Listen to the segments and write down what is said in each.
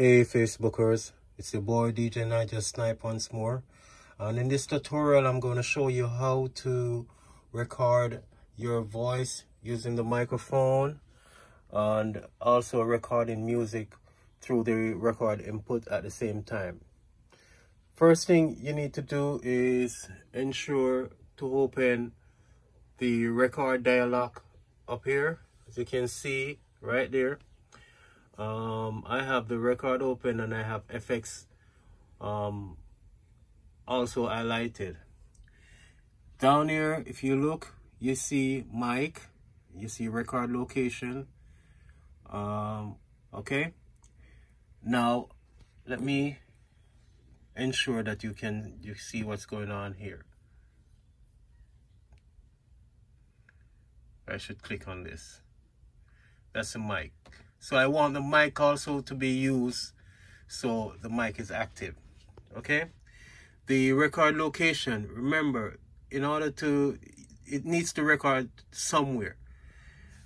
Hey Facebookers, it's your boy DJ Nigel Snipe once more. And in this tutorial, I'm going to show you how to record your voice using the microphone and also recording music through the record input at the same time. First thing you need to do is ensure to open the record dialog up here. As you can see right there. Um, I have the record open and I have FX um, also highlighted. Down here, if you look, you see mic, you see record location. Um, okay. Now, let me ensure that you can you see what's going on here. I should click on this. That's a mic. So I want the mic also to be used so the mic is active. Okay. The record location, remember, in order to, it needs to record somewhere.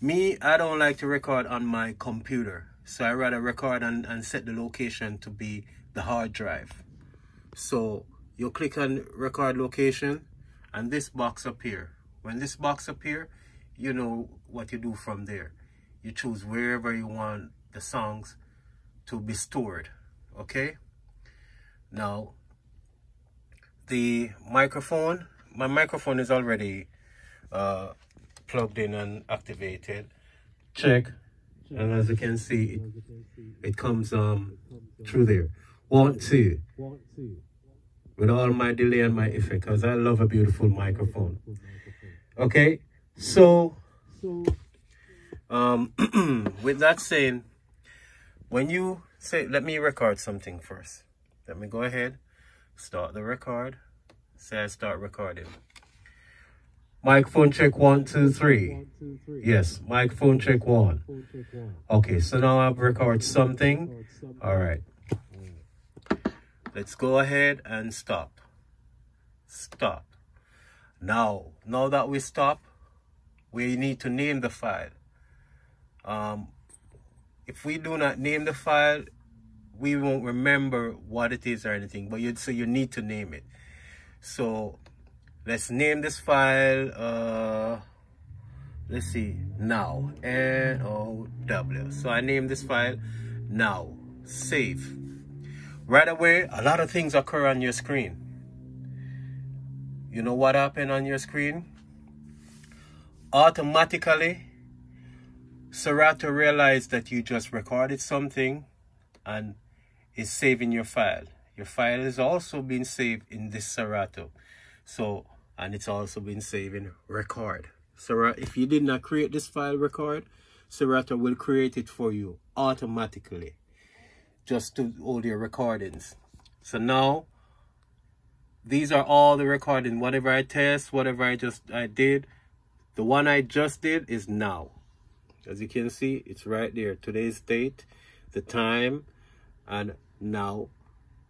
Me, I don't like to record on my computer. So I rather record and, and set the location to be the hard drive. So you click on record location and this box appear. When this box appear, you know what you do from there you choose wherever you want the songs to be stored okay? Now the microphone my microphone is already uh, plugged in and activated. Check. And as you can see it, it comes um through there. One two. With all my delay and my effect because I love a beautiful microphone. Okay? So um, with that saying, when you say, let me record something first. Let me go ahead, start the record. Say I start recording. Microphone check one, two, three. Yes, microphone check one. Okay, so now I've recorded something. All right. Let's go ahead and stop. Stop. Now, now that we stop, we need to name the file. Um, if we do not name the file, we won't remember what it is or anything, but you so you need to name it. So let's name this file, uh, let's see, now, N-O-W. So I name this file now, save. Right away, a lot of things occur on your screen. You know what happened on your screen? Automatically, Serato realized that you just recorded something and is saving your file. Your file is also being saved in this Serato. So, and it's also been saving record. So if you did not create this file record, Serato will create it for you automatically just to hold your recordings. So now, these are all the recording. Whatever I test, whatever I just I did, the one I just did is now as you can see it's right there. Today's date the time and now.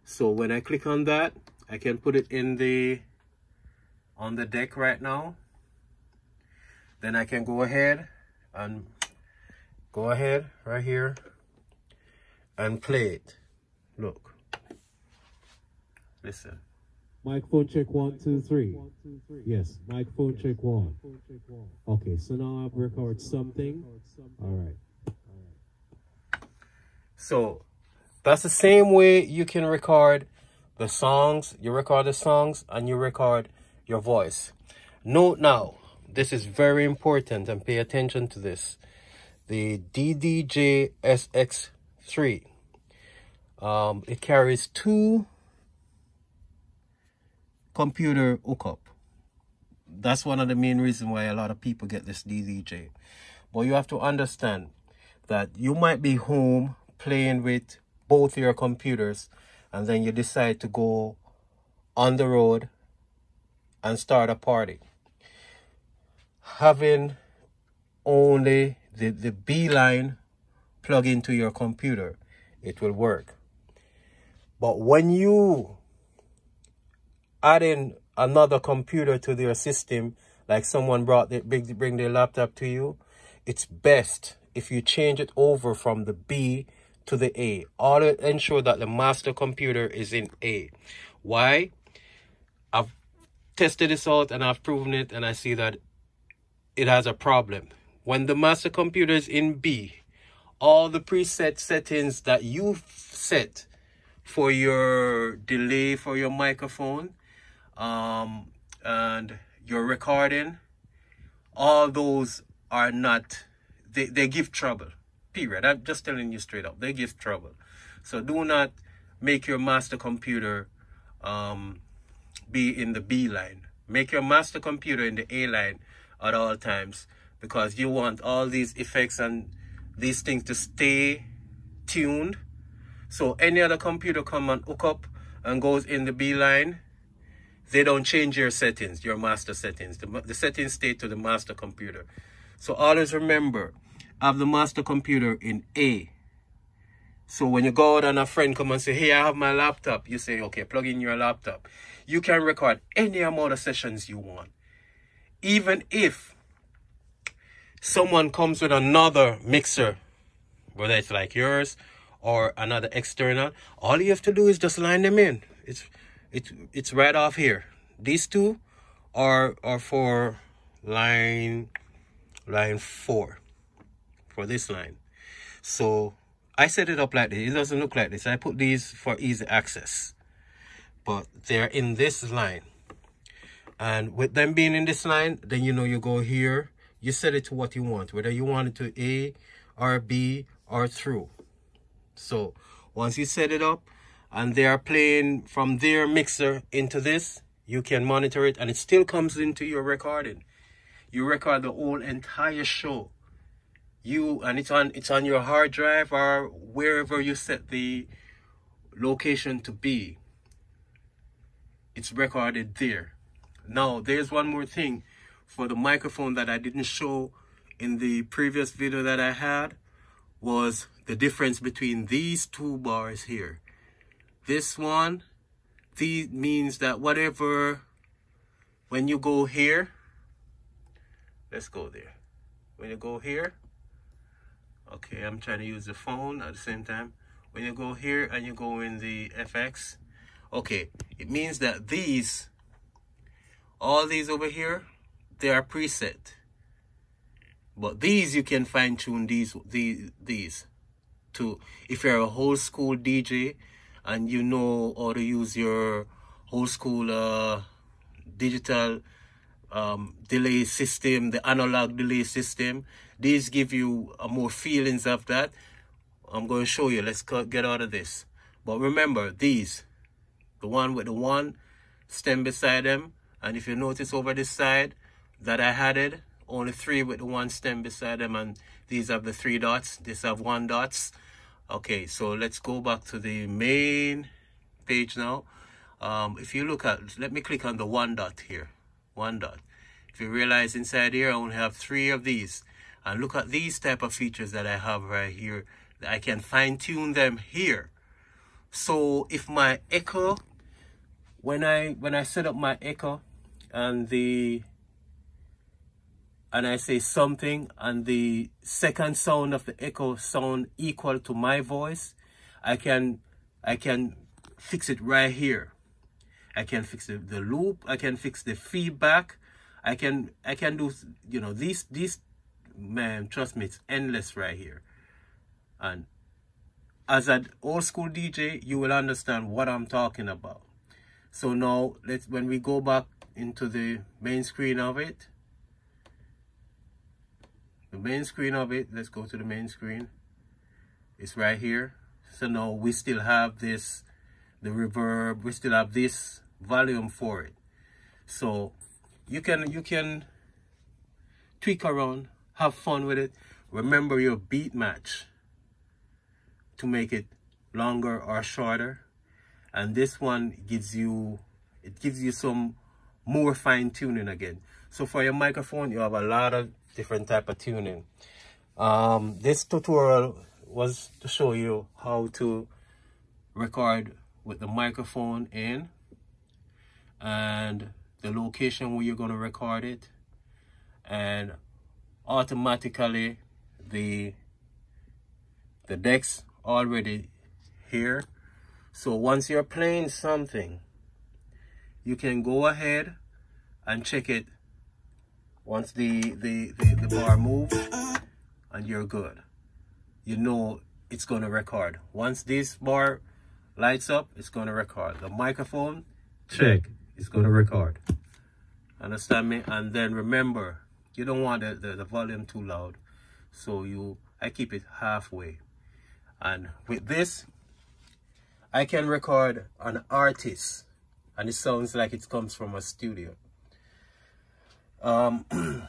So when I click on that I can put it in the on the deck right now. Then I can go ahead and go ahead right here and play it. Look. Listen Microphone check one, two, three. Yes, microphone check one. Okay, so now I've recorded something. All right. So that's the same way you can record the songs. You record the songs and you record your voice. Note now, this is very important and pay attention to this. The DDJ SX3. Um, it carries two computer hookup. That's one of the main reasons why a lot of people get this DDJ. But you have to understand that you might be home playing with both your computers and then you decide to go on the road and start a party. Having only the, the B line plug into your computer, it will work. But when you adding another computer to their system, like someone brought the, bring, bring their laptop to you, it's best if you change it over from the B to the A. Always ensure that the master computer is in A. Why? I've tested this out and I've proven it and I see that it has a problem. When the master computer is in B, all the preset settings that you've set for your delay for your microphone um, and your recording, all those are not, they, they give trouble. Period. I'm just telling you straight up. They give trouble. So do not make your master computer um, be in the B line. Make your master computer in the A line at all times because you want all these effects and these things to stay tuned. So any other computer come and hook up and goes in the B line, they don't change your settings, your master settings. The, the settings stay to the master computer. So always remember, I have the master computer in A. So when you go out and a friend come and say, hey, I have my laptop, you say, okay, plug in your laptop. You can record any amount of sessions you want. Even if someone comes with another mixer, whether it's like yours or another external, all you have to do is just line them in. It's it's it's right off here. These two are are for line line four for this line. So I set it up like this. It doesn't look like this. I put these for easy access. But they're in this line. And with them being in this line, then you know you go here. You set it to what you want. Whether you want it to A or B or through. So once you set it up and they are playing from their mixer into this, you can monitor it and it still comes into your recording. You record the whole entire show. You and it's on it's on your hard drive or wherever you set the location to be. It's recorded there. Now there's one more thing. For the microphone that I didn't show in the previous video that I had was the difference between these two bars here this one these means that whatever when you go here let's go there. When you go here okay I'm trying to use the phone at the same time. When you go here and you go in the FX okay it means that these all these over here they are preset. But these you can fine tune these these these to if you're a whole school DJ and you know how to use your whole school uh, digital um, delay system, the analog delay system. These give you uh, more feelings of that. I'm going to show you. Let's get out of this. But remember, these, the one with the one stem beside them. And if you notice over this side that I had it, only three with the one stem beside them. And these have the three dots. These have one dots. Okay, so let's go back to the main page now. Um, if you look at, let me click on the one dot here one dot. If you realize inside here, I only have three of these. And look at these type of features that I have right here. I can fine tune them here. So if my echo, when I when I set up my echo and the and I say something and the second sound of the echo sound equal to my voice, I can I can fix it right here. I can fix the, the loop. I can fix the feedback. I can I can do you know these these man trust me it's endless right here. And as an old school DJ, you will understand what I'm talking about. So now let's when we go back into the main screen of it. The main screen of it, let's go to the main screen. It's right here. So now we still have this the reverb we still have this volume for it so you can you can tweak around have fun with it remember your beat match to make it longer or shorter and this one gives you it gives you some more fine tuning again so for your microphone you have a lot of different type of tuning. Um, this tutorial was to show you how to record with the microphone in and the location where you're going to record it. And automatically the the decks already here. So once you're playing something you can go ahead and check it once the the the, the bar moves and you're good. You know it's going to record. Once this bar lights up it's going to record. The microphone check it's going to record. Understand me? And then remember you don't want the, the, the volume too loud so you I keep it halfway. And with this I can record an artist and it sounds like it comes from a studio um,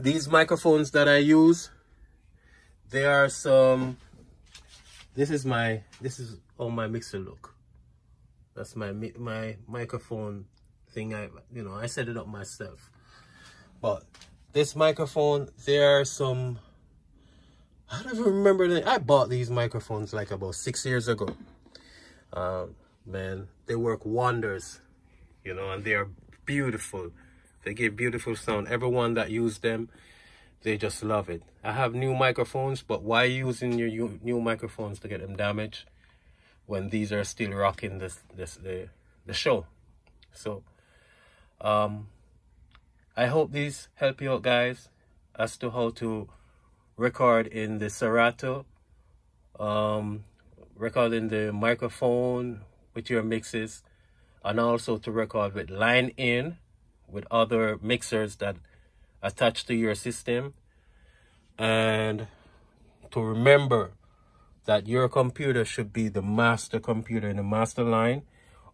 these microphones that I use there are some this is my this is all my mixer look. That's my my microphone thing I you know I set it up myself. But this microphone there are some I don't even remember the, I bought these microphones like about six years ago. Um, man they work wonders you know and they are beautiful they give beautiful sound. Everyone that use them they just love it. I have new microphones but why using your new microphones to get them damaged when these are still rocking this this the the show? So um i hope these help you out guys as to how to record in the serato um recording the microphone with your mixes and also to record with line in with other mixers that attach to your system and to remember that your computer should be the master computer in the master line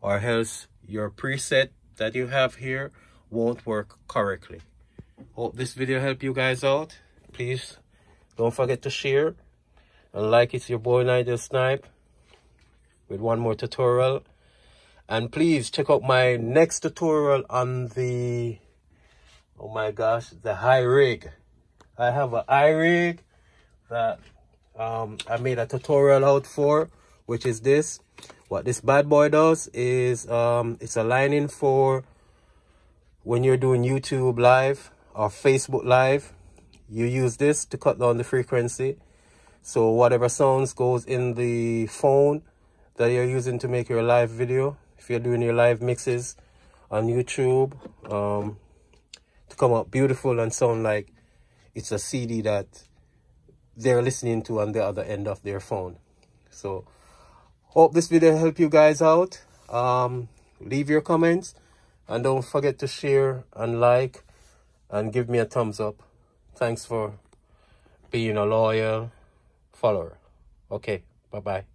or else your preset that you have here won't work correctly. Hope this video helped you guys out. Please don't forget to share and like it's your boy Nigel Snipe with one more tutorial. And please check out my next tutorial on the, oh my gosh, the iRig I have an rig that um, I made a tutorial out for, which is this. What this bad boy does is um, it's a lining for when you're doing YouTube live or Facebook live. You use this to cut down the frequency. So whatever sounds goes in the phone that you're using to make your live video, if you're doing your live mixes on YouTube, um, to come out beautiful and sound like it's a CD that they're listening to on the other end of their phone. So hope this video helped you guys out. Um, leave your comments and don't forget to share and like and give me a thumbs up. Thanks for being a loyal follower. Okay, bye-bye.